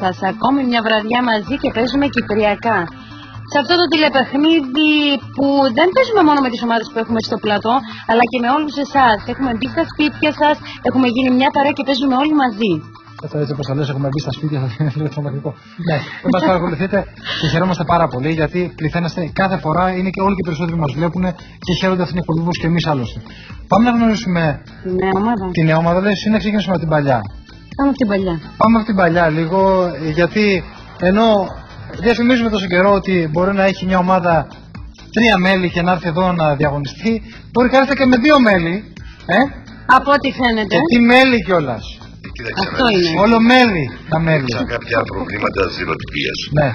Καλησπέρα σας. Ακόμη μια βραδιά μαζί και παίζουμε κυπριακά. Σε αυτό το τηλεπαιχνίδι που δεν παίζουμε μόνο με τις ομάδες που έχουμε στο πλατό, αλλά και με όλους εσάς. Έχουμε μπει στα σπίτια σας, έχουμε γίνει μια παρέα και παίζουμε όλοι μαζί. Αυτό έτσι όπως το λες, έχουμε μπει στα σπίτια σα, είναι λίγο τρομακτικό. ναι, δεν μα παρακολουθείτε και χαιρόμαστε πάρα πολύ γιατί πληθαίνεστε κάθε φορά, είναι και όλοι και οι περισσότεροι μας βλέπουν και χαίρονται αυτήν την και εμείς άλλωστε. Πάμε να γνωρίσουμε Τη νέα ομάδα. τη νέα ομάδα, λες, ή να ξεκινήσουμε από την παλιά. Πάμε από την παλιά. Πάμε από την παλιά λίγο, γιατί ενώ διαφημίζουμε τόσο καιρό ότι μπορεί να έχει μια ομάδα τρία μέλη και να έρθει εδώ να διαγωνιστεί, μπορεί να έρθει και με δύο μέλη. Ε; Από ό,τι φαίνεται. Και τι μέλη κιόλας. Κοίταξε Αυτό να δεις. είναι. Όλο μέλη τα μέλη. Είχα κάποια προβλήματα ζηλοτυπίας. Ναι,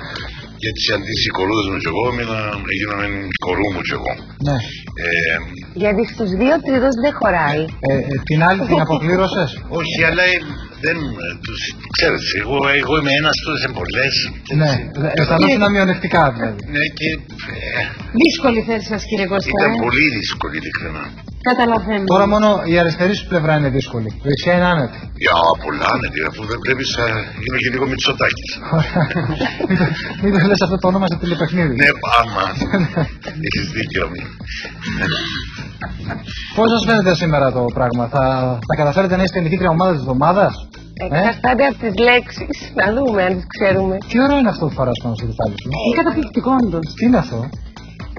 Και έτσι αντί σηκωρούδες μου κι εγώ, έμεινα, έγιναμε κορού μου κι εγώ. ναι. Ε, Γιατί στους δύο τρίτους δεν χωράει. Ε, ε, την άλλη την αποκλήρωσες; όχι, αλλά ε, δεν ε, τους... Ξέρεις, εγώ, εγώ είμαι ένας τους εμπολές. ναι, δε- αισθανόσουν μειονεκτικά δηλαδή. Ναι, και ε, Δύσκολη θέση σας, κύριε Κώστα. ήταν ε. πολύ δύσκολη, ειλικρινά. Καταλαβαίνω. Τώρα μόνο η αριστερή σου πλευρά είναι δύσκολη. Η δεξιά είναι άνετη. Για πολλά, ναι, τι, αφού δεν πρέπει να είμαι και λίγο μυτσοτάκης. μην, το, μην το λες αυτό το όνομα σε τηλεπαιχνίδι. ναι, άμα. Έχεις δίκιο. Πώς σας φαίνεται σήμερα το πράγμα, θα, θα καταφέρετε να είστε η νικήτρια ομάδας της εβδομάδας; Ε; Εξαρτάται από τις λέξεις. Να δούμε αν τις ξέρουμε. Τι ωραίο είναι αυτό που φοράς πάνω στο κεφάλι σου; Είναι καταπληκτικό όντως. Τι είναι αυτό;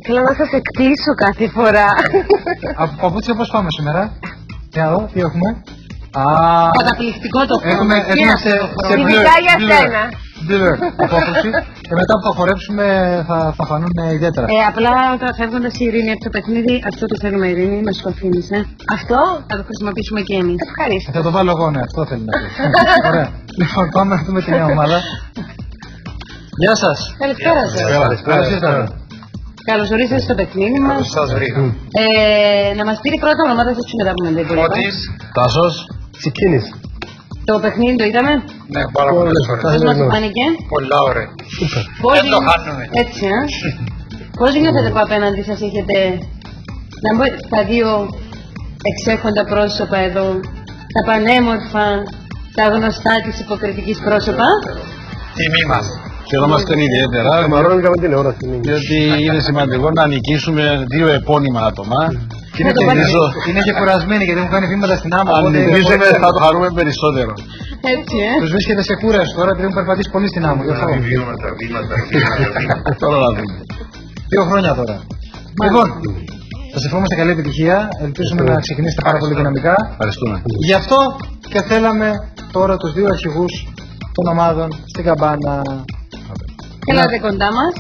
Θέλω να σας εκπλήσω κάθε φορά. Από παπούτσια πώς πάμε σήμερα; Για εδώ, τι έχουμε. Α, Καταπληκτικό το έχουμε, χρώμα. έχουμε σε, σε blur, Ειδικά για blur, σένα. blur απόκριση. και μετά που θα χορέψουμε θα, θα φανούν ιδιαίτερα. Ε, απλά όταν φεύγοντας η Ειρήνη από το παιχνίδι, αυτό το θέλουμε Ειρήνη, μα το αφήνεις, ε. Αυτό Θα το χρησιμοποιήσουμε και εμείς. ευχαριστώ. Θα το βάλω εγώ, ναι, αυτό θέλει να πει. Ωραία. Λοιπόν, πάμε να δούμε τη νέα ομάδα. Γεια σας. Καλησπέρα σας. Καλώς ήρθατε. Καλώς ορίσατε στο παιχνίδι μας. Σας βρήκα. Ε, να μας πει την πρώτη ονομάδα σα και μετά πούμε την υπόλοιπα. Φώτης. Τάσος. Τσικίνης. Το παιχνίδι το είδαμε; Ναι, πάρα πολλές φορές. Πώ μας φάνηκε. Πολλά ωραία. Πώς Δεν το νιώ- χάνουμε. Έτσι, α. Πώς νιώθετε που απέναντι σας έχετε να μπω, τα δύο εξέχοντα πρόσωπα εδώ, τα πανέμορφα, τα γνωστά της υποκριτικής πρόσωπα; Τιμή μας. Χαιρόμαστε ιδιαίτερα διότι είναι σημαντικό να νικήσουμε δύο επώνυμα άτομα. Και είναι, Να το και, βάλεις. είναι και κουρασμένοι γιατί έχουν κάνει βήματα στην άμμο. Αν νικήσουμε θα το χαρούμε περισσότερο. Έτσι, ε. Τους βρίσκεται σε κούραση τώρα επειδή έχουν περπατήσει πολύ στην άμμο. Γι' αυτό. Να βήματα, βήματα, βήματα. Τώρα να δούμε. Δύο χρόνια τώρα. Λοιπόν, σα ευχόμαστε καλή επιτυχία. Ελπίζουμε να ξεκινήσετε πάρα πολύ δυναμικά. Ευχαριστούμε. Γι' αυτό και θέλαμε τώρα τους δύο αρχηγούς των ομάδων στην καμπάνα. Ελάτε κοντά μας.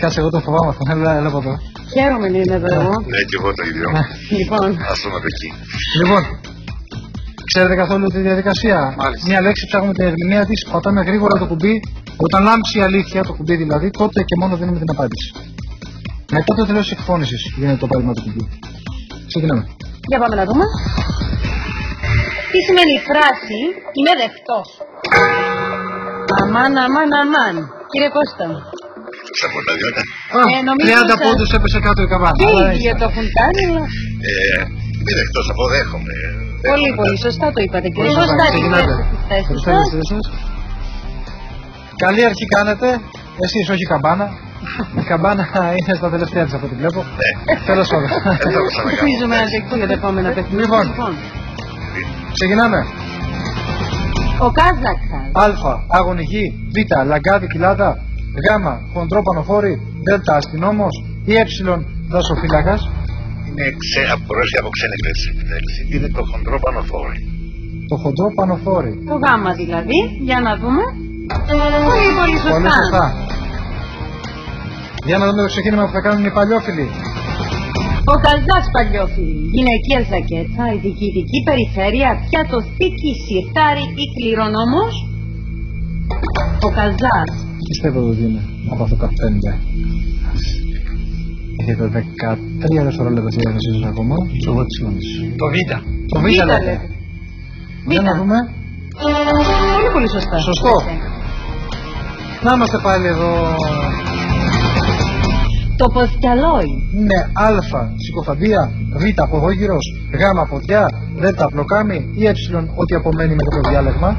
Κάτσε εγώ τον φοβάμαι αυτόν. Έλα, έλα από εδώ. Χαίρομαι να είμαι εδώ εγώ. Ναι, και εγώ το ίδιο. Λοιπόν, Ας το να το εκεί. Λοιπόν, ξέρετε καθόλου τη διαδικασία; Μάλιστα. Μια λέξη ψάχνουμε την ερμηνεία της, πατάμε γρήγορα το κουμπί. Όταν λάμψει η αλήθεια, το κουμπί δηλαδή, τότε και μόνο δίνουμε την απάντηση. Μετά το τέλο τη εκφώνησης γίνεται το πάλιμα του κουμπί. Ξεκινάμε. για πάμε να δούμε. Τι σημαίνει η φράση «Είμαι δεκτός». Αμάν, αμάν, αμάν. Κύριε Κώστα, Στα πολλά διότι. Ε, νομίζω 30 σας- πόντους έπεσε κάτω η καμπάνα. και Αλλά οι ίδιοι είσαι. το έχουν κάνει, αλλά Ε, μη δεκτός, αποδέχομαι. πολύ πολύ σωστά το είπατε. Κύριε Πολύ Κώστα, σωστά. τι Ξεκινάτε. θέση Ευχαριστώ σας. για τις θέσεις σας. Καλή αρχή κάνετε. Εσείς όχι η καμπάνα. Η καμπάνα είναι στα τελευταία της από ό,τι βλέπω. Ναι. Τέλος πάντων. Δεν θα το ξανακάνω. Ελπίζουμε να δεχτεί για τα επόμενα παιχνίδια. Λοιπόν. Ξεκινάμε. Ο Κάζακας. Α. Αγωνική. Β. Λαγκάδι κοιλάδα. Γ. Χοντρό πανοφόρι. Δ. Αστυνόμος. Ή Ε. Δασοφύλακας. Είναι ξέ, απορρώσει από ξένη λέξη. λέξη. Είναι το χοντρό πανοφόρι. Το χοντρό πανοφόρι. Το γάμα δηλαδή. Για να δούμε. Πολύ πολύ σωστά. Πολύ σωστά. Για να δούμε το ξεκίνημα που θα κάνουν οι παλιόφιλοι. Ο Καζάς παλιόφιλη. Γυναικεία ζακέτα, η διοικητική περιφέρεια, πιατοθήκη, σιρτάρι ή κληρονόμος. Ο Καζάς. Πιστεύω ότι είναι από αυτό τα πέντε. Έχετε 13 δευτερόλεπτα στη διάθεσή σας ακόμα. Εγώ τι νομίζω. Το Β. Το Β Β' λέτε. λέτε. Για να Β'. δούμε. Πολύ πολύ σωστά. Σωστό. Να είμαστε πάλι εδώ. Το ποστιαλόι. Είναι Α. Συκοφαντία. Γ. Β. Ποδόγυρος, Γ. Ποδιά, Δ. Πλοκάμι ή Ε. Ό,τι απομένει μετά το διάλεγμα.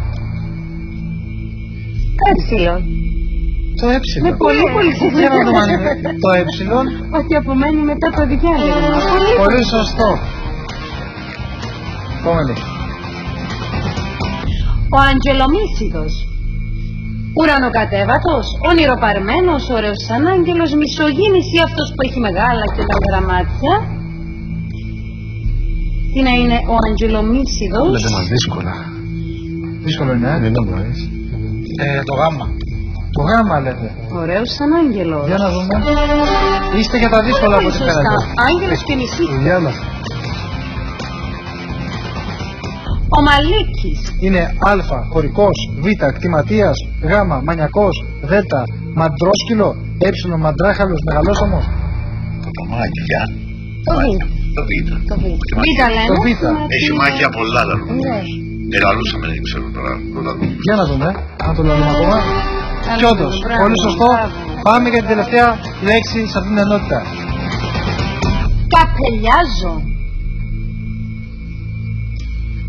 Έψιλον. Το Ε. Είναι πολύ πολύ Για να δούμε αν σωστό. είναι το Ε. Ότι απομένει μετά το διάλεγμα. Πολύ σωστό. Επόμενη. Ο Αγγελομίσιδος. Ουρανοκατέβατος, όνειροπαρμένος, ωραίος σαν άγγελος, μισογίνης ή αυτός που έχει μεγάλα και τα μάτια. Τι να είναι ο Αγγελομίσιδος; Λέτε μας δύσκολα. Δύσκολο είναι, ε. Δεν το μπορείς. Ε, το γάμα. Το γάμα λέτε. Ωραίος σαν άγγελος. Για να δούμε. Είστε για τα δύσκολα από Πολύ ό,τι σωστά. φαίνεται. Άγγελος και νησί. Γιάννα. Ο Μαλίκης. Είναι Α, χωρικός, Β, κτηματίας, Γ, μανιακός, Δ, μαντρόσκυλο, Ε, μαντράχαλος, μεγαλόσωμος. Τα μάγια. Το Β. Το β. Το Β. Β' λένε. Το Β. Έχει μάγια πολλά λαλού. Ναι. Ελαλούσαμε, δεν ξέρω τώρα. το λαλού. Για να δούμε, αν το λέμε ακόμα. Και όντως, Μπράβο, πολύ σωστό. μπράβο. Πάμε για την τελευταία λέξη σε αυτήν την ενότητα. Καπελιάζω.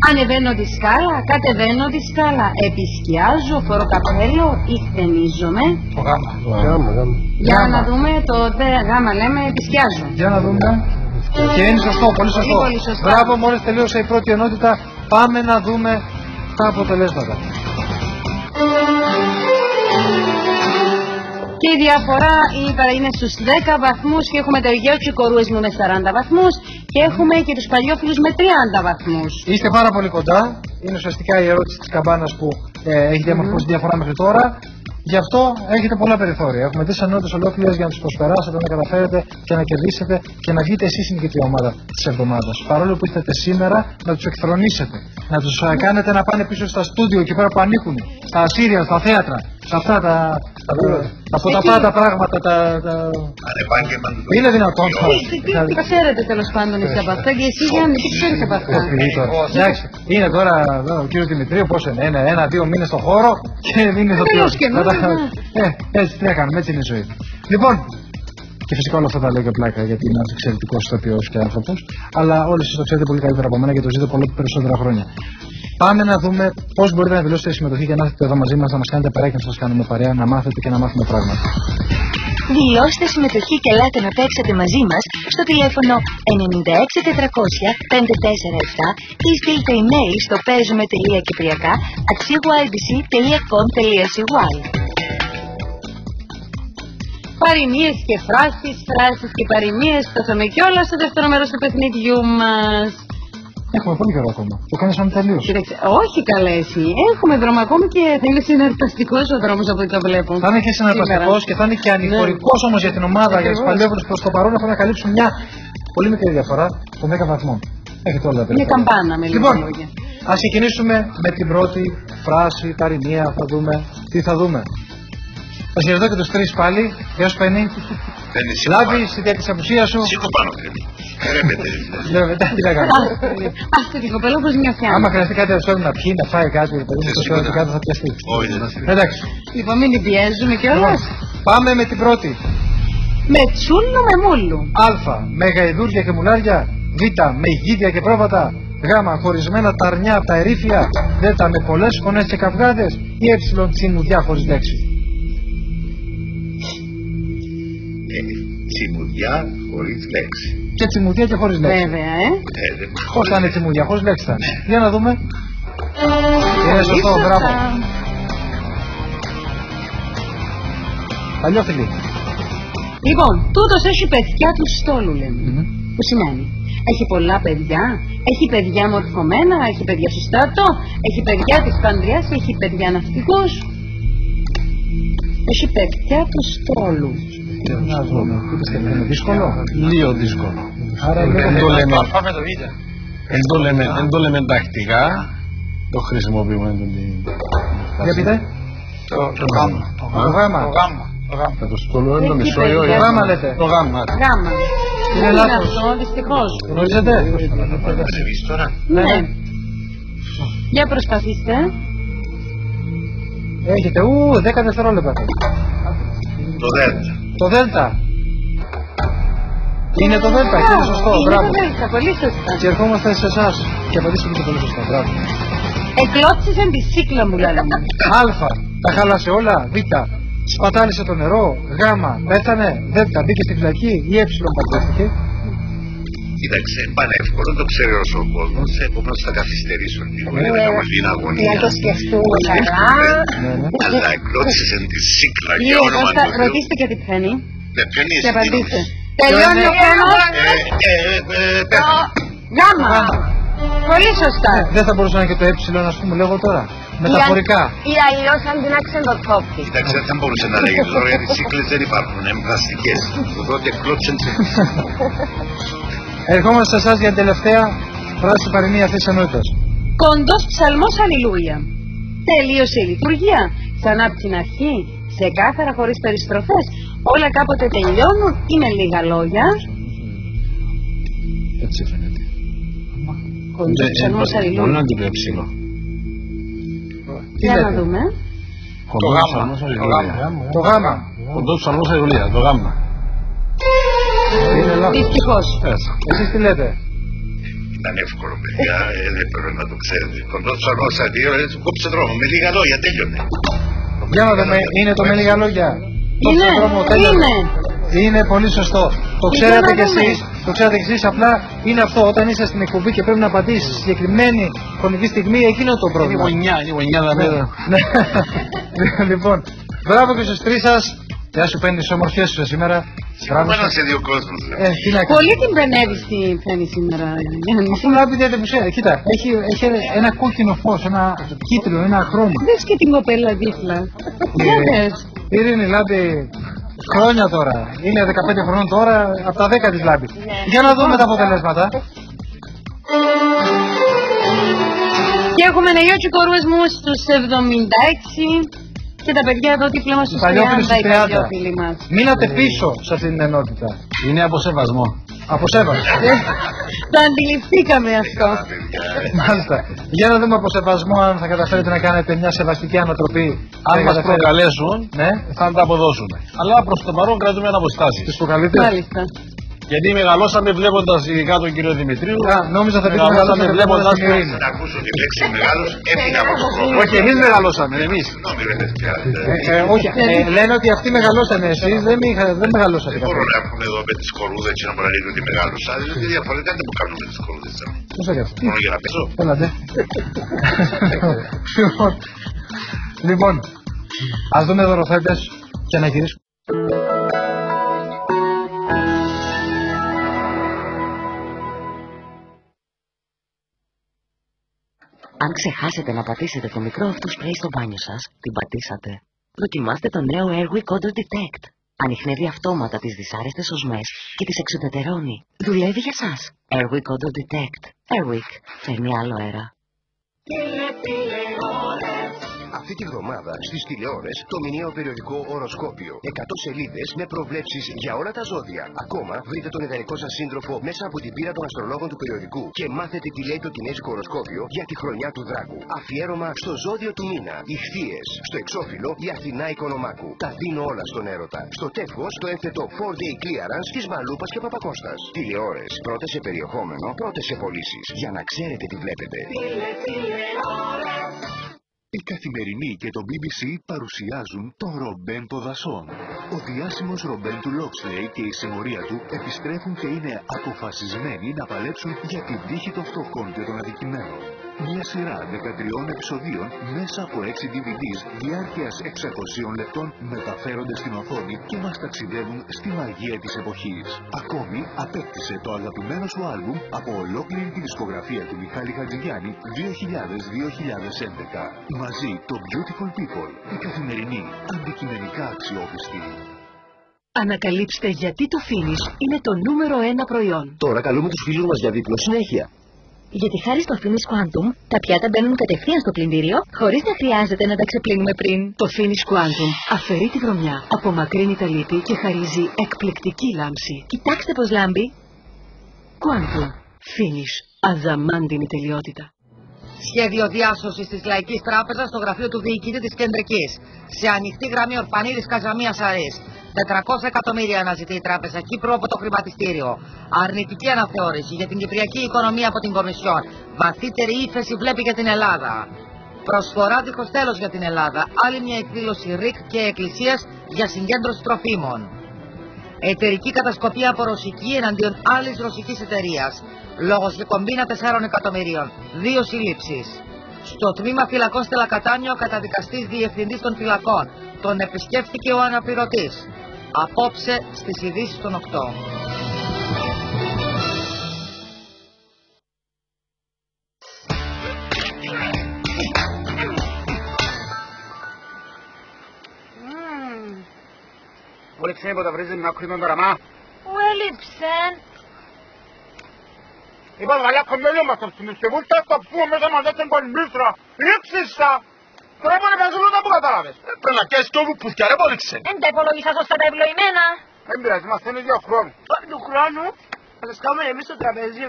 Ανεβαίνω τη σκάλα, κατεβαίνω τη σκάλα. Επισκιάζω, φορώ καπέλο ή χτενίζομαι. Το γάμα. Γάμα, γάμα. Για Γάμα. να δούμε το δε γάμα λέμε επισκιάζω. Για να δούμε. Και είναι σωστό, πολύ σωστό. Πολύ σωστά. Μπράβο, μόλις τελείωσε η πρώτη ενότητα. Πάμε να δούμε τα αποτελέσματα. Και η διαφορά είναι- είναι στους 10 βαθμούς και έχουμε το Αιγαίο Τσικορούες με 40 βαθμούς και έχουμε και τους Παλιόφιλους με 30 βαθμούς. Είστε πάρα πολύ κοντά. Είναι ουσιαστικά η ερώτηση της καμπάνας που ε, έχει διαμορφώσει τη διαφορά μέχρι τώρα. Γι' αυτό έχετε πολλά περιθώρια. Έχουμε τρει ενότητες ολόκληρες για να τους προσπεράσετε, να καταφέρετε και να κερδίσετε και να βγείτε εσείς η νικητή ομάδα της εβδομάδας. Παρόλο που ήρθατε σήμερα, να τους εκθρονήσετε. Να τους κάνετε να πάνε πίσω στα στούντιο εκεί πέρα που ανήκουν. Στα σύρια, στα θέατρα. Σε αυτά τα. τα, τα ποταπά τα πράγματα. Τα, τα... Ανεπάγγελμα του Είναι δυνατόν. Τι, τι, τι ξέρετε τέλος πάντων εσείς από αυτά και εσύ Γιάννη, τι ξέρεις από αυτά. Φιλί τώρα. Εντάξει, είναι τώρα εδώ ο κύριο Δημητρίου, πόσο είναι, ένα, ένα, δύο μήνε στο χώρο και δίνει το Τελείως καινούριο, Ε, έτσι τι να κάνουμε, έτσι είναι η ζωή. Λοιπόν, και φυσικά όλα αυτά τα λέω και πλάκα γιατί είναι ένα εξαιρετικό ηθοποιό και άνθρωπο, αλλά όλοι εσεί το ξέρετε πολύ καλύτερα από μένα και το ζείτε πολύ περισσότερα χρόνια. Πάμε να δούμε πώς μπορείτε να δηλώσετε συμμετοχή και να έρθετε εδώ μαζί μας να μας κάνετε παρέα και να σας κάνουμε παρέα, να μάθετε και να μάθουμε πράγματα. Δηλώστε συμμετοχή και ελάτε να παίξετε μαζί μας στο τηλέφωνο 96400 547 ή στείλτε email στο παίζουμε.κυπριακά at cybc.com.cy Παροιμίες και φράσεις, φράσεις και παροιμίες, το έχουμε και όλα στο δεύτερο μέρος του παιχνιδιού μας. Έχουμε πολύ καιρό ακόμα. Το κάναμε τελείω. Κοίταξε, όχι καλέ εσύ. Έχουμε δρόμο ακόμη και θα είναι συναρπαστικός ο δρόμος από ό,τι το βλέπω. Θα είναι και συναρπαστικός και θα είναι και ανηφορικό όμως για την ομάδα, για τους Ακριβώς. παλιόφιλου προς το παρόν έχουν να καλύψουν μια πολύ μικρή διαφορά των 10 βαθμών. Έχετε όλα τα Μια περιθώρια. καμπάνα με λίγα Λοιπόν, λόγια. ας ξεκινήσουμε με την πρώτη φράση, παροιμία. Θα δούμε τι θα δούμε. Θα χαιρετώ και τους τρεις πάλι. Γεια σου, Πέννη. Δεν είναι Λάβει η δια της απουσίας σου. Σήκω πάνω, παιδί. Ρέπεται. Λέω μετά τι να κάνω. Άστε την κοπέλα όπως νιώθει Άμα άμα. χρειαστεί κάτι αυτό να πιει, να φάει κάτι, παιδί μου, τόσο ώρα και κάτω θα πιαστεί. Όχι, δεν είναι. Εντάξει. Λοιπόν, μην την πιέζουμε Λοιπόν, κιόλας. Πάμε με την πρώτη. Με τσούλου με μούλου. Α. Με γαϊδούρια και μουλάρια. Β. Με γίδια και πρόβατα. Γ. Χωρισμένα τα αρνιά από τα ερήφια. Δ. Με πολλές φωνές και καυγάδες. Ή Ε. Τσιμουδιά χωρί λέξη. Τσιμουδιά χωρίς λέξη. Και τσιμουδιά και χωρίς λέξη. Βέβαια, ε. Ε, δεν Πώς θα είναι τσιμουδιά, χωρίς λέξη θα είναι. Για να δούμε. Είναι σωστό, Πολύ μπράβο. σωστά. Παλιόφιλοι. Λοιπόν, τούτος έχει παιδιά του στόλου λέμε. Μμμ. Που σημαίνει, έχει πολλά παιδιά, έχει παιδιά μορφωμένα, έχει παιδιά στο στρατό, έχει παιδιά της παντριάς, έχει παιδιά ναυτικός. Έχει παιδιά του στόλου. Να δούμε. Τι πιστεύετε, είναι δύσκολο. Λίγο δύσκολο. Άρα Δεν λίγο το λέμε, Πάμε το β. δεν το λέμε, δεν το λέμε τακτικά. Το χρησιμοποιούμε τον Για πείτε. Το το γάμα. Το γάμα. Θα το στολό είναι το Εκεί μισό παιδιά. ή Το γάμα λέτε. Το γάμα. Γάμα. Είναι Είναι λάθος. αυτό, δυστυχώς. Γνωρίζετε; Θα σε πεις τώρα. Ναι. Ναι. Για προσπαθήστε. Έχετε, ου, 10 δευτερόλεπτα. Το δέλτα. Το Δέλτα. Είναι το Δέλτα και είναι σωστό. Είναι Μπράβο. το Δέλτα, πολύ σωστά. Και ερχόμαστε σε εσάς και απαντήσατε και πολύ σωστά. Μπράβο. Εκλώτσισαν τη σύκλα μου, λέμε. Α. Τα χάλασε όλα. Β. Σπατάλησε το νερό. Γ. Πέθανε. Δ. Μπήκε στη φυλακή. Ή Ε. παντρεύτηκε. Κοίταξε, πανεύκολο, το ξέρει όσο ο κόσμος, επομένως θα καθυστερήσω λίγο. Ναι. Είναι μια μαλλίνα Να αγωνία. το σκεφτούμε καλά. Ναι, ναι. Αλλά εκλώτσισε τη σύκλα για Κύριε όνομα Κώστα, του Θεού. ρωτήστε και τι πιθανή Με ποιον και είσαι, απαντήστε. τι Τελειώνει ο χρόνος. Ε, ε, ε, ε, πέθανε. Γάμα. Πολύ σωστά. Δεν θα μπορούσε να είναι και το ε, ας πούμε, λέγω τώρα. Μεταφορικά. Ή αλλιώ αντινάξαν το κόπτη. Κοίταξε, δεν μπορούσε να λέγει τώρα γιατί οι σύκλες δεν υπάρχουν, είναι πλαστικέ. Οπότε κλώτσεν τη Ερχόμαστε σε εσάς για την τελευταία φράση παροιμία αυτή τη ενότητας. Κοντός ψαλμός αλληλούια. Τελείωσε η λειτουργία. Ξανά από την αρχή. Σε κάθαρα χωρίς περιστροφές. Όλα κάποτε τελειώνουν. Είναι λίγα λόγια. Έτσι φαίνεται. Κοντός ψαλμός Μπορεί να αλληλούια. την πει ψηλό. Τι Για να λέτε; δούμε. Κοντός ψαλμός αλληλούια. Το γάμα. Κοντός ψαλμός αλληλούια. Το γάμμα. Είναι λάθος. Δυστυχώς. Έτσι. Εσείς τι λέτε; Ήταν εύκολο, παιδιά, ε, δεν πρέπει να το ξέρετε. Κοντό ψαλμό αντίο, έτσι κόψε δρόμο. Με λίγα λόγια τέλειωνε. Για να δούμε, είναι το με λίγα λόγια. Το Είναι. δρόμο, τέλειωσε. Είναι. Είναι πολύ σωστό. Το Για ξέρατε να κι δούμε. εσείς. Το ξέρατε κι εσείς. Απλά είναι αυτό. Όταν είσαι στην εκπομπή και πρέπει να απαντήσεις στη συγκεκριμένη χρονική στιγμή, εκείνο το Είναι η πρόβλημα. γωνιά, είναι η γωνιά να Ναι. μην... Ναι. λοιπόν, μπράβο και στους τρεις σας. Γεια σου, παίρνει τι ομορφιέ σου σήμερα. Μπράβο Μόνο σας. σε δύο κόσμους. Ε, τι να κάνω. Πολύ την πενεύει στη φαίνη σήμερα. Γιάννη. Αφού λάμπει δεν που ξέρει. Κοίτα, έχει, έχει ένα κόκκινο φως, ένα κίτρινο, ένα χρώμα. Δες και την κοπέλα δίπλα. Για δες. Ειρήνη λάμπει χρόνια τώρα. Είναι 15 χρονών τώρα, από τα 10 της λάμπει. Για να δούμε τα αποτελέσματα. Και έχουμε νεϊότσι κορούες μου στους 76 και τα παιδιά εδώ δίπλα μας στους 30 παλιόφιλοι στους οι 30. παλιόφιλοι μας. Μείνατε πίσω σε αυτή την ενότητα. Είναι από σεβασμό. Από σέβασμα. Το αντιληφθήκαμε αυτό. Μάλιστα. Για να δούμε από σεβασμό αν θα καταφέρετε να κάνετε μια σεβαστική ανατροπή. Αν Θα μας καταφέρετε. προκαλέσουν, Ναι, θα τα αποδώσουμε. Αλλά προς το παρόν κρατούμε αποστάσεις. τις προκαλείτε. Μάλιστα. Γιατί μεγαλώσαμε βλέποντας ειδικά τον κύριο Δημητρίου. Α, νόμιζα θα πείτε Μεγαλώσαμε μεγαλώσατε βλέποντας την Ειρήνη. Να ακούσω τη λέξη μεγάλος, έφυγα από το χώρο. Όχι, εμείς μεγαλώσαμε, εμείς. Συγγνώμη, ρε παιδιά. Ε, ε, όχι, ε, λένε ότι αυτοί μεγαλώσανε εσείς, δεν, είχα- δεν μεγαλώσατε Δεν μπορώ καθόλου. να έρχομαι εδώ με τις κορούδες και να μου λένε ότι μεγάλωσα. Δηλαδή διαφορετικά δεν μου κάνουν με τις κορούδες. Πώς θα αυτό. Μόνο για να πέσω. Έλατε. Λοιπόν, λοιπόν, ας δούμε δωροθέτες και να γυρίσουμε. Αν ξεχάσετε να πατήσετε το μικρό αυτό σπρέι στο μπάνιο σας, την πατήσατε. Δοκιμάστε το νέο Airwick Odor Detect. Ανοιχνεύει αυτόματα τις δυσάρεστες οσμές και τις εξουδετερώνει. Δουλεύει για σας. Airwick Odor Detect. Airwick. Φέρνει άλλο αέρα. Αυτή τη βδομάδα στις τηλεόρες το μηνιαίο περιοδικό Οροσκόπιο. 100 σελίδες με προβλέψεις για όλα τα ζώδια. Ακόμα βρείτε τον ιδανικό σας σύντροφο μέσα από την πείρα των αστρολόγων του περιοδικού και μάθετε τι λέει το κινέζικο οροσκόπιο για τη χρονιά του δράκου. Αφιέρωμα στο ζώδιο του μήνα. Οι χθείε. Στο εξώφυλλο η Αθηνά Οικονομάκου. Τα δίνω όλα στον έρωτα. Στο τεύχος το ένθετο 4-day clearance της Μαλούπας και Παπακώστα. Τηλεόρες. Πρώτες σε περιεχόμενο, πρώτες σε πωλήσεις. Για να ξέρετε τι βλέπετε. Η Καθημερινή και το BBC παρουσιάζουν τον Ρομπέν των Δασών. Ο διάσημος Ρομπέν του Λόξλεϊ και η συμμορία του επιστρέφουν και είναι αποφασισμένοι να παλέψουν για την τύχη των φτωχών και των αδικημένων. Μια σειρά 13 επεισοδίων μέσα από 6 DVDs διάρκειας 600 λεπτών μεταφέρονται στην οθόνη και μας ταξιδεύουν στη μαγεία της εποχής. Ακόμη απέκτησε το αγαπημένο σου άλμπουμ από ολόκληρη τη δισκογραφία του Μιχάλη Χατζηγιάννη 2000-2011. Μαζί το Beautiful People, η καθημερινή, αντικειμενικά αξιόπιστη. Ανακαλύψτε γιατί το Finish είναι το νούμερο ένα προϊόν. Τώρα καλούμε τους φίλους μας για δίπλο συνέχεια. Γιατί χάρη στο Finish Quantum, τα πιάτα μπαίνουν κατευθείαν στο πλυντήριο, χωρίς να χρειάζεται να τα ξεπλύνουμε πριν. Το Finish Quantum αφαιρεί τη βρωμιά, απομακρύνει τα λίπη και χαρίζει εκπληκτική λάμψη. Κοιτάξτε πώς λάμπει. Quantum. Finish. Αζαμάντινη τελειότητα. Σχέδιο διάσωσης της Λαϊκής Τράπεζας στο γραφείο του διοικητή της Κεντρικής. Σε ανοιχτή γραμμή Ορφανίδης Καζαμία Αρής. 400 εκατομμύρια αναζητεί η Τράπεζα Κύπρου από το χρηματιστήριο. Αρνητική αναθεώρηση για την κυπριακή οικονομία από την Κομισιόν. Βαθύτερη ύφεση βλέπει για την Ελλάδα. Προσφορά δίχως τέλος για την Ελλάδα. Άλλη μια εκδήλωση ΡΙΚ και Εκκλησίας για συγκέντρωση τροφίμων. Εταιρική κατασκοπία από ρωσική εναντίον άλλης ρωσικής εταιρείας. Λόγος για κομπίνα 4 εκατομμυρίων. Δύο συλλήψεις. Στο τμήμα φυλακών Στελακατάνιο καταδικαστής διευθυντής των φυλακών. Τον επισκέφθηκε ο αναπληρωτής. Απόψε στις ειδήσεις των 8. Πολύ ξένοι που τα βρίζεις μια κρύμα μπαραμά. Πού έλειψεν. Είπα βαλιά κομμέλιο μας το ψημιστεβούλ και το πούμε μέσα μας έτσι κολμίστρα. Ρίξεις τα. Τώρα πάνε να ζουν τα που κατάλαβες. Πρέπει να καίσεις και όπου που σκιάρε που ρίξε. Δεν τα υπολογίσα σωστά τα ευλογημένα. Δεν πειράζει, μας θέλει δύο χρόνους. Του χρόνου θα τα σκάμε εμείς στο τραπέζι.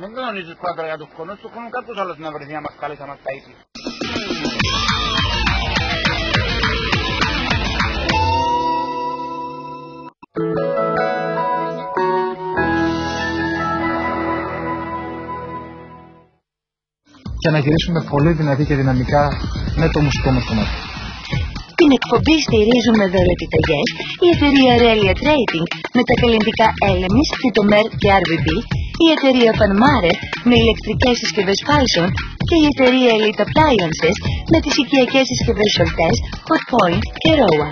Δεν κανονίζεις πάντα για τους χρόνους, του χρόνου κάποιος άλλος να βρεθεί να μας καλέσει να μας ταΐσει. Και να γυρίσουμε πολύ δυνατή και δυναμικά με το μουσικό μας κομμάτι. Την εκπομπή στηρίζουν με δωρεπιταγές η εταιρεία Relia Trading με τα καλλιντικά Elemis, Fitomer και RVB, η εταιρεία Panmare με ηλεκτρικές συσκευές Falson και η εταιρεία Elite Appliances με τις οικιακές συσκευές Soltes, Hotpoint και Roa.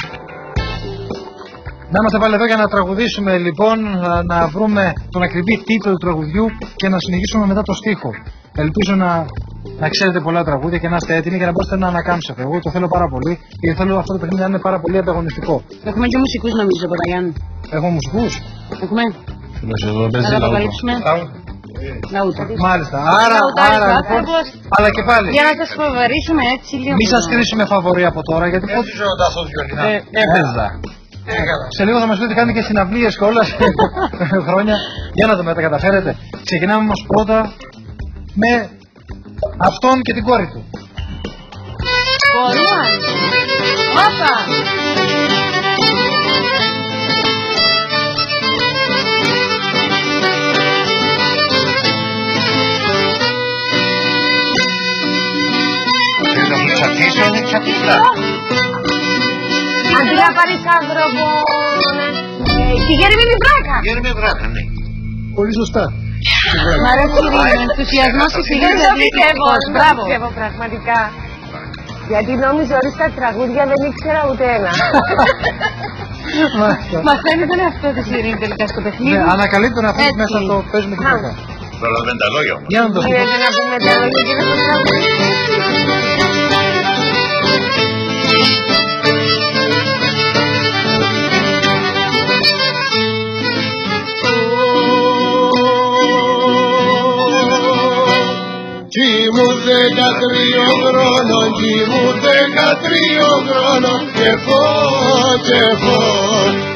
Να είμαστε πάλι εδώ για να τραγουδήσουμε λοιπόν, να- να βρούμε τον ακριβή τίτλο του τραγουδιού και να συνεχίσουμε μετά το στίχο. Ελπίζω να, να ξέρετε πολλά τραγούδια και να είστε έτοιμοι για να μπορέσετε να ανακάμψετε. Εγώ το θέλω πάρα πολύ γιατί θέλω αυτό το παιχνίδι να είναι πάρα πολύ ανταγωνιστικό. Έχουμε και μουσικούς νομίζω, Παπαγιάννη. Έχουμε μουσικούς; Έχουμε. Φίλος εδώ Θα παίζεις τα λαούτο. αποκαλύψουμε. Λαούτα. Μάλιστα. Άρα, Λαουτάρικα, άρα λοιπόν, ακριβώς. αλλά και πάλι. Για να σας φοβαρίσουμε έτσι λίγο. Μην σας κρίσουμε φαβορή από τώρα γιατί Έτσι ζωντάς ως βιολινά. Ε, Έπαιζα. σε λίγο θα μας πείτε κάνετε και συναυλίες και όλα σε χρόνια. Για να δούμε, τα καταφέρετε. Ξεκινάμε όμως πρώτα με αυτόν και την κόρη του. Κορούα. Όπα. Και να μου τσατίσω, είναι τσατιστά. Αντί να πάρεις άνθρωπο... ε, Τη Γερμήνη Μπράκα. Γέρμε βράκα, ναι. Πολύ σωστά. Μ' αρέσει ο ενθουσιασμός της Δεν Ηλίας το πιστεύω, Αντλητικός. δεν το Μπράβο. πιστεύω πραγματικά. Γιατί νόμιζα ότι στα τραγούδια δεν ήξερα ούτε ένα. Μάλιστα. Μαθαίνει τον εαυτό της η Ειρήνη τελικά στο παιχνίδι. Ναι, ανακαλύπτω να αφήσεις Έτσι. μέσα το παίζουμε και Να. μετά. Προλαβαίνουν τα λόγια μου. Για να το δούμε. Γίνεται να πούμε τα λόγια και να το Κι μου δεκατρίο χρόνο, κι μου δεκατρίο χρόνο και φω, και φω,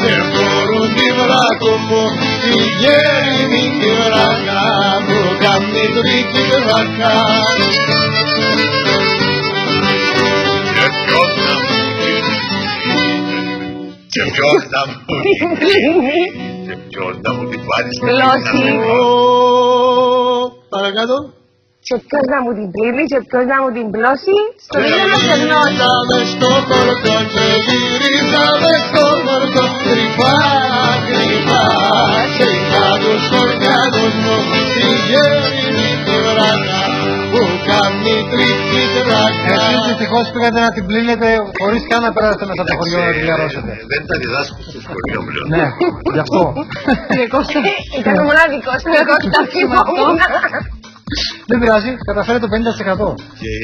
και φορούν τη βράκο μου τη γέριμη τη βρακά μου κάνει τρίτη βρακά. Και ποιος να μου την Και ποιος να μου την πάρει στην Γλώσση. Ω, Παρακάτω. Και ποιος να μου την πλύνει και ποιος να μου την πλώσει. Στο ίδιο να ξερνώσει. Γυρίσαμε στο χορτό και γυρίσαμε στο χορτό Κρυφά, κρυφά, κρυφά τους χωριάνους μου Τη γέριμη τη βρακά που κάνει τρίτη δράκα Εσείς δυστυχώς πήγατε να την πλύνετε χωρίς καν να περάσετε μέσα από το χωριό να την διαρρώσετε. Δεν τα διδάσκω στο σχολείο πλέον. Ναι, γι' αυτό. Ήταν ο μοναδικός που εγώ κοιτάξιμο. Δεν πειράζει, καταφέρετε το 50%.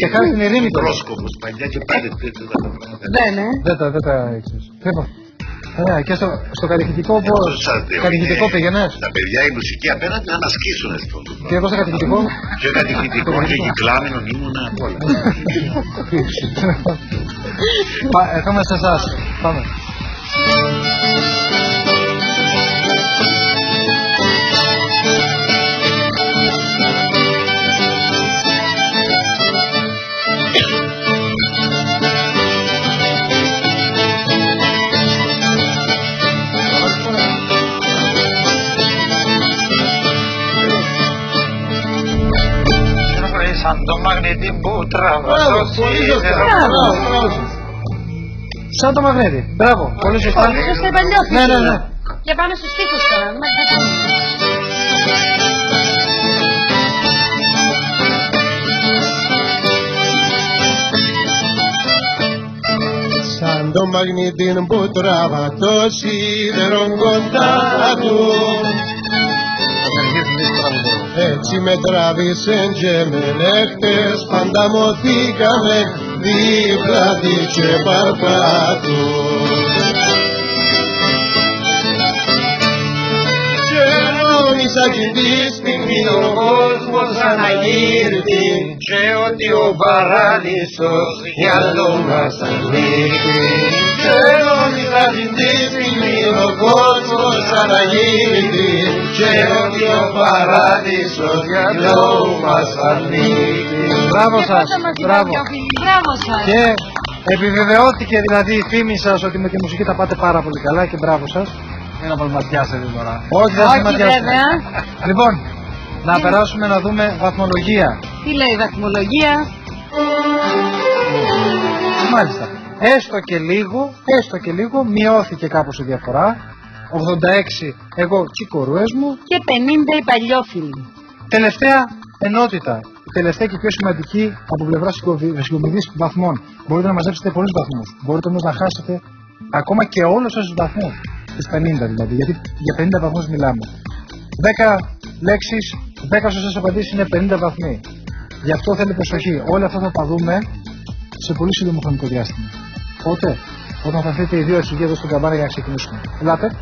Και χάρη στην ειρήνη τώρα. Πρόσκοπος παλιά και πάλι τέτοια τα πράγματα. Ναι, ναι. Δεν τα, δεν τα ήξερες. Λοιπόν, ωραία, και στο, στο κατηχητικό πώς, Αυτό σας λέω, κατηχητικό είναι πήγαινες; Τα παιδιά η μουσική απέναντι να μας σκίσουν αυτό. Και εγώ στο κατηχητικό. Και κατηχητικό και κυκλάμενον ήμουνα απ' όλα. Πα- Ερχόμαστε σε εσάς. Πάμε. Σαν το μαγνήτη που τραβά Μπράβο, το πολύ σωστά. σίδερο. Μπράβο, μπράβο σας. Σαν το μαγνήτη. Μπράβο, πολύ σωστά. Σωστά επανιώθηση. Ναι, ναι, ναι. Για πάμε στους στίχους τώρα. να δούμε. Σαν το μαγνητήν που τραβά το σίδερο κοντά του Έτσι με τράβησε και με νύχτες Πάντα μοθήκαμε δίπλα τη και παρπάτου Και νόμιζα κι τη στιγμή ο κόσμος αναγύρτη Και ότι ο παράδεισος για το μας ανήκει. Και νόμιζα κι τη στιγμή ο κόσμος αναγύρτη Και ότι ο παράδεισος για το μας ανήκει Μπράβο Και σας. πάντα μας Μπράβο. υπάρχει ο φίλος. Μπράβο σας. Και επιβεβαιώθηκε δηλαδή η φήμη σας ότι με τη μουσική τα πάτε πάρα πολύ καλά και μπράβο σας. Ένα παλματιάσετε τώρα. Όχι, δεν Όχι σημαντιάσετε. βέβαια. Λοιπόν, να περάσουμε να δούμε βαθμολογία. Τι λέει η βαθμολογία; Μάλιστα. Έστω και λίγο, έστω και λίγο, μειώθηκε κάπως η διαφορά. 86 εγώ τσικορούες μου. Και 50 οι παλιόφιλοι. Τελευταία ενότητα. Η τελευταία και πιο σημαντική από πλευρά συγκομιδή βαθμών. Μπορείτε να μαζέψετε πολλούς βαθμούς. Μπορείτε όμως να χάσετε ακόμα και όλους του βαθμούς. Του 50 δηλαδή. Γιατί για 50 βαθμούς μιλάμε. 10 λέξεις, 10 σωστέ απαντήσεις είναι 50 βαθμοί. Γι' αυτό θέλει προσοχή. Όλα αυτά θα τα δούμε σε πολύ σύντομο χρονικό διάστημα. Πότε; Όταν θα έρθετε οι δύο αρχηγοί εδώ στον καμπάνα για να ξεκινήσουμε. Ελάτε.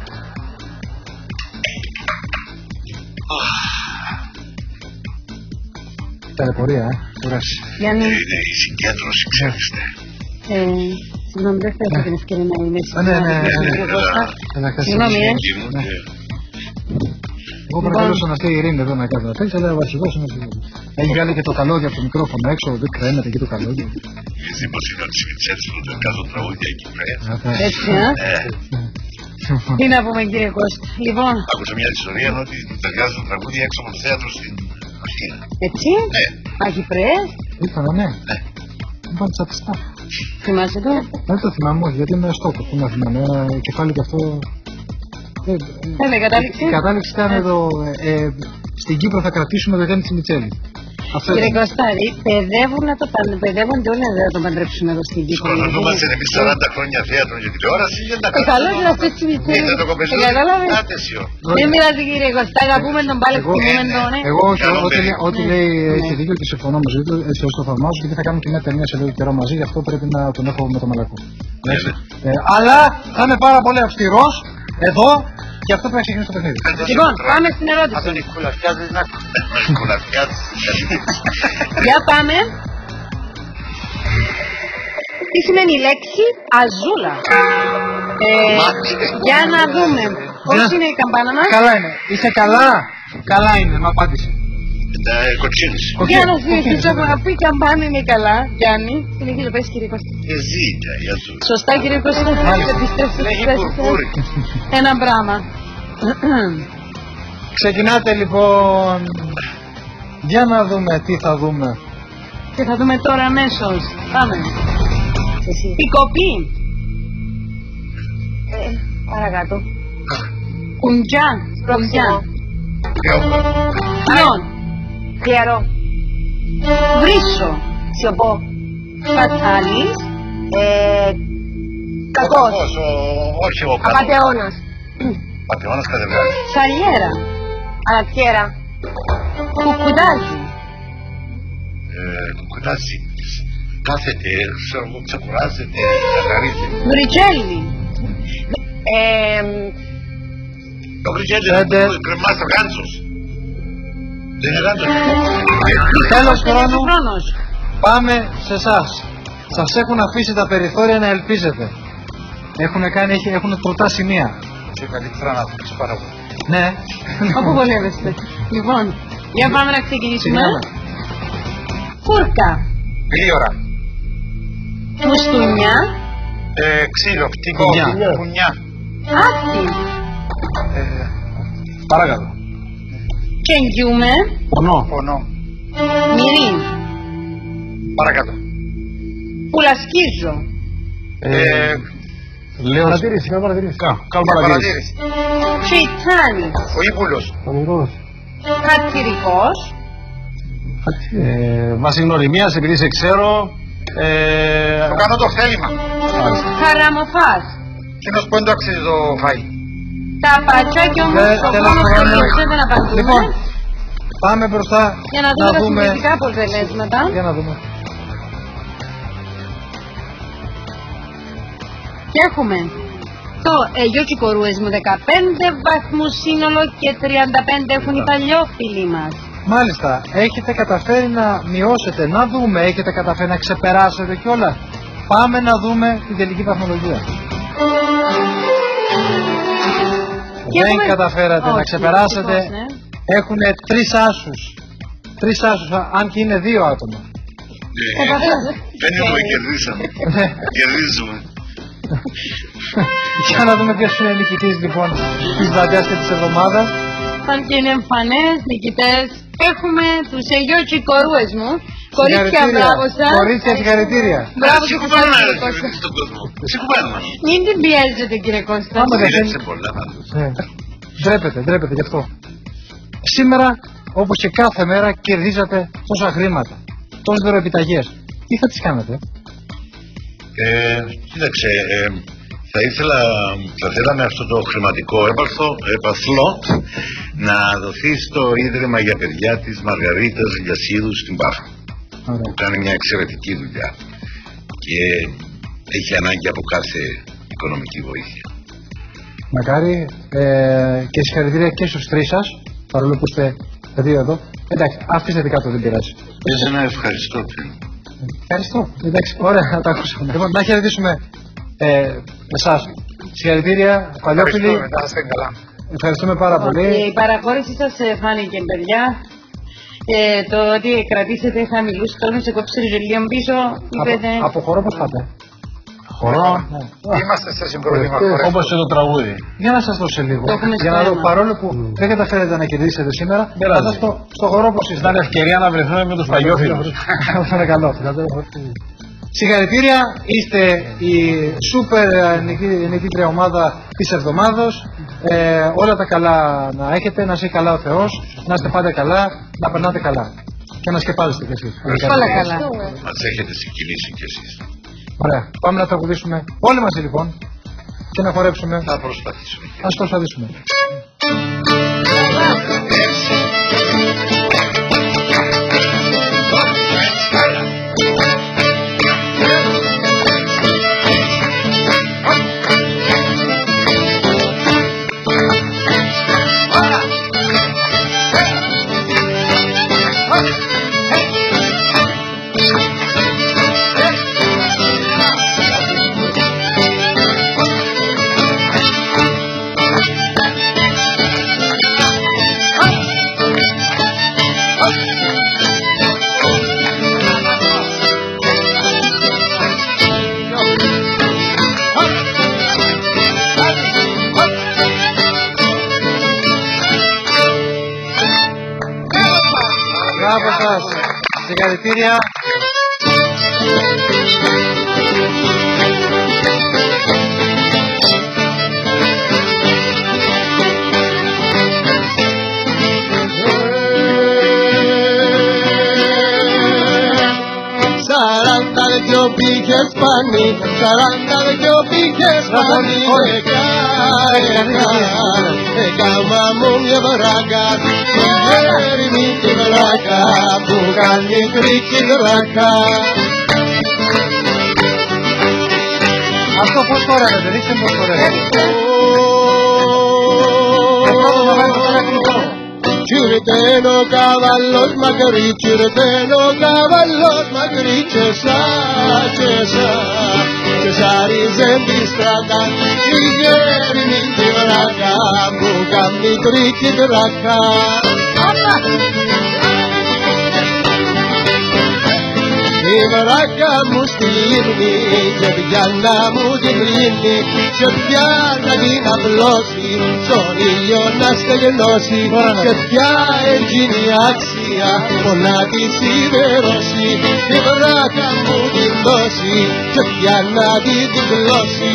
Ταλαιπωρία, ε. Κουράση. Γιάννη, Είναι η συγκέντρωση, ξέρετε. ε, συγγνώμη, δεν θα είχα την ευκαιρία να είμαι Α, ναι, ναι, ναι, ναι. στην Κώστα. Έλα, χθες Συγγνώμη, ε. Ήμουν Ναι. και Εγώ παρακαλούσα να στείλει η Ειρήνη εδώ να κάνει τα τέτοια, αλλά ο αρχηγό είναι εκεί. Έχει βγάλει και το καλώδιο από το μικρόφωνο έξω, δεν κρέμεται εκεί το καλώδιο. εσύ πως είναι ότι έτσι που δεν κάνω τραγούδια εκεί πέρα. Έτσι, α. Ε, Τι να πούμε κύριε Κώστα. Λοιπόν, άκουσα μια ιστορία ότι βγάζουν τραγούδια έξω από το θέατρο στην Αθήνα. έτσι. Ναι. Αγιπρές. Ήρθανε, ναι. Λοιπόν, τσατιστά. Θυμάσαι το; Δεν το θυμάμαι, όχι, γιατί είμαι στόχο. Πού να θυμάμαι, ένα κεφάλι και αυτό. Ε, Ε, δεν κατάληξε. Η κατάληξη ήταν εδώ. Ε, ε, στην Κύπρο θα κρατήσουμε το Γιάννη Τσιμιτσέλη. Αυτό Κύριε ήταν. Κωστάρη, παιδεύουν να το παν- παιδεύονται όλοι να το παντρέψουν εδώ στην Κύπρο. Σκοτωνόμαστε εμείς 40 χρόνια θέατρο και τηλεόραση και δεν τα Ε, καλό είναι αυτό έτσι Είτε το μητσέλη. κοπελούδι, Κατάλαβες. άτε σιω. Δεν πειράζει κύριε Κωστά, αγαπούμε τον πάλι, Εγώ- εκτιμούμε τον, ε. Εγώ όχι, ό,τι, λέει- ό,τι λέει Ναι. έχει δίκιο και συμφωνώ μαζί του, έτσι όσο το θαυμάζω, γιατί θα κάνουμε και μια ταινία σε λίγο καιρό μαζί, γι' αυτό πρέπει να τον έχω με το μαλακό. Εντάξει. Ε, αλλά θα είμαι πάρα πολύ αυστηρός εδώ και αυτό πρέπει να ξεκινήσει το παιχνίδι. Λοιπόν, πάμε στην ερώτηση. Αν τον Νικουλαφιάδης να Για πάμε. Τι σημαίνει η λέξη αζούλα. Ε, για να δούμε. Πώς Ναι. είναι η καμπάνα μας; Καλά είναι. Είσαι καλά; Καλά είναι, με απάντησε. Τα κοτσίνης. Για να συνεχίσω από η καμπάνα είναι καλά. Γιάννη, συνεχίζω πες κύριε Κώστα. Εζήτια, για του. Σωστά κύριε Κώστα, Μάλιστα. θα πιστέψεις Λέγει τις θέσεις σας. πουρπούρι. Ένα πράγμα. Ξεκινάτε λοιπόν. Για να δούμε τι θα δούμε. Και θα δούμε τώρα αμέσως. Πάμε. Πικοπή. Ε, παρακάτω. Κουντζά. Κουντζά. Λιόν. Χλιαρό. Βρύσο. Σιωπό. Πατάλης. Ε, κακός. ο- Όχι ο κακός. Απατεώνας. Πατεώνας κατεβάζει. Σαλιέρα. Ανατιέρα. Κουκουδάκι. Ε, κουκουτάζει. Κάθεται, ξέρω εγώ, ξεκουράζεται, καθαρίζει. Μπριτζέλι. Ε, Το κρυκέντε Πέντε. δεν κρεμάς ο γάντσος. Δεν είναι γάντσος. Τέλος χρόνου. Χρόνος. Πάμε σε εσάς. Σας έχουν αφήσει τα περιθώρια να ελπίζετε. Έχουν κάνει, έχει- έχουν τροτά σημεία. Και καλύτερα να δείξει πάρα πολύ. Ναι. Όπου βολεύεστε. Λοιπόν, για πάμε να ξεκινήσουμε. Ξεκινάμε. Φούρκα. Γρήγορα. Μουστουνιά. Ε, ξύλο, πτυγό, Κουνιά. κουνιά. Άκτη. Ε, παρακαλώ. Κεγγιούμε. Πονό. Πονό. Μυρί. Παρακάτω. Πουλασκίζω. Ε, λέω... Παρατήρηση, κάνω παρατήρηση. Κάνω παρατήρηση. Τσιτσάνης. Ο Ήπουλος. Αμυγός. Χατζηρικός. Ε, μας γνωριμίας επειδή σε ξέρω. Ε, Το κάνω το θέλημα. Χαραμοφάς. Κοινός που δεν το αξίζει το φάει. Τα πατσάκια όμως Ε, το τέλος μόνο πάντων. που δεν απαντούν. Λοιπόν, πάμε μπροστά Για να δούμε τα συγκριτικά αποτελέσματα. Για να δούμε. Και έχουμε το Αιγιώκη Κορούες με 15 βαθμούς σύνολο και 35 έχουν οι παλιόφιλοι μας. Μάλιστα, έχετε καταφέρει να μειώσετε, να δούμε, έχετε καταφέρει να ξεπεράσετε κιόλα. Πάμε να δούμε την τελική βαθμολογία. Και Δεν έχουμε- καταφέρατε να Όχι, ξεπεράσετε. δυστυχώς, ναι. Έχουν τρεις άσους. Τρεις άσους, αν και είναι δύο άτομα. Δεν έχουμε κερδίσαμε. Κερδίζουμε. Για να δούμε ποιος είναι νικητής λοιπόν της βραδιά και της εβδομάδας. Αν και είναι εμφανές νικητές, έχουμε τους Αιγιώκη Κορούες μου. Κορίτσια, μπράβο σας. Κορίτσια, συγχαρητήρια. Μπράβο και Σηκωμένο σας, να κύριε έρθει Κώστα. στον κόσμο. Σηκωμένο. Μην την πιέζετε κύριε Κώστα. Άμα δεν Μίλησε πολλά πάντως. Ναι. Ντρέπετε, ντρέπετε γι' αυτό. Σήμερα, όπως και κάθε μέρα, κερδίζατε τόσα χρήματα, τόσες δωροεπιταγές. Τι θα τις κάνετε, Ε, κοίταξε, ε, θα ήθελα, θα θέλαμε αυτό το χρηματικό έπαθλο, έπαθλο να δοθεί στο Ίδρυμα για παιδιά της Μαργαρίτας Λιασίδου στην Πάφα που κάνει μια εξαιρετική δουλειά και έχει ανάγκη από κάθε οικονομική βοήθεια. Μακάρι ε, και συγχαρητήρια και στους τρεις σας, παρόλο που είστε δύο εδώ. Εντάξει, αφήστε κάτω, δεν πειράζει. Πες ένα ευχαριστώ πριν. Ευχαριστώ. Εντάξει, ωραία, να τα ακούσαμε. Λοιπόν, να χαιρετήσουμε ε, εσάς. Συγχαρητήρια, παλιόφιλοι. Ευχαριστούμε, να είστε καλά. Ευχαριστούμε πάρα πολύ. Και η παραχώρηση σας ε, φάνηκε παιδιά. Ε, το ότι κρατήσετε χαμηλούς τόνους, εγώ ψηριζελίων πίσω, είπετε... Από, από χώρο πώς πάτε. Χώρο. Ναι. Είμαστε σε συγκρότημα. Ε, Όπως και το τραγούδι. Για να σας δώσω λίγο. Το έχουμε Για να στο δω, αίμα. παρόλο που δεν καταφέρετε να κερδίσετε σήμερα, πειράζει. θα στο, στο χώρο όπως είστε. Ήταν ευκαιρία να βρεθούμε με τους παλιόφιλους. Αυτό είναι καλό. Συγχαρητήρια, είστε η σούπερ ε, νικη- νικήτρια ομάδα της εβδομάδος. Ε, όλα τα καλά να έχετε, να είσαι καλά ο Θεός, να είστε πάντα καλά, να περνάτε καλά. Και να σκεπάζεστε κι εσείς. Όλα καλά. Μας έχετε συγκινήσει κι εσείς. Ωραία. Πάμε να τραγουδήσουμε όλοι μαζί λοιπόν και να χορέψουμε. Θα προσπαθήσουμε. Ας προσπαθήσουμε. Πανί, σαράντα δυο πήγες πανί Έκαμα μου μια βράκα, τη γέριμη τη βράκα που κάνει κρίκη δράκα Αυτό πώς χορεύετε, δείξτε μου πώς χορεύετε. Κυρτένο καβαλός μακρύ, κυρτένο καβαλός μακρύ και σα, και σα και σάριζε τη στράτα η γέριμη τη βράκα που κάνει κρίκη δράκα Η βράκα μου στη λίμνη και πιάνα μου την λίμνη και πιάνα την απλώσει στον ήλιο να στεγνώσει και πια εκείνη άξια πολλά τη σιδερώσει. Η βράκα μου την δώσει και πιάνα την διπλώσει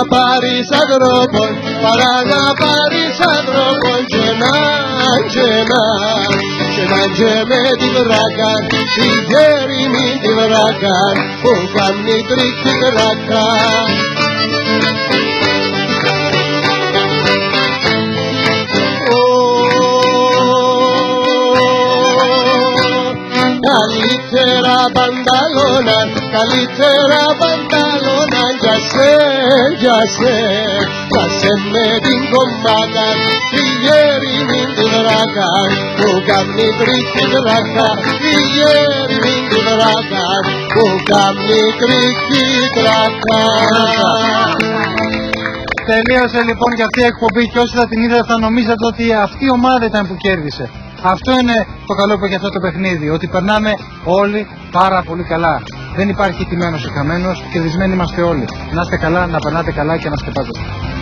παρά να πάρεις ανθρώπων, παρά να πάρεις ανθρώπων και να, και να, και να και με τη βράκα, τη γέρη μην τη βράκα, που κάνει τρίχη βράκα. Καλύτερα πανταλώνα, καλύτερα πανταλώνα για σε, για σε, για σε με την κομμάτα, τη γέρη μην τη βράκα, που κάνει τρίχη βράκα, τη γέρη μην τη βράκα, που κάνει τρίχη βράκα. Τελείωσε λοιπόν και αυτή η εκπομπή και όσοι θα την είδατε θα νομίζατε ότι αυτή η ομάδα ήταν που κέρδισε. Αυτό είναι το καλό που έχει αυτό το παιχνίδι, ότι περνάμε όλοι πάρα πολύ καλά. Δεν υπάρχει τιμένος ή χαμένος, κερδισμένοι είμαστε όλοι. Να είστε καλά, να περνάτε καλά και να σκεπάζεστε.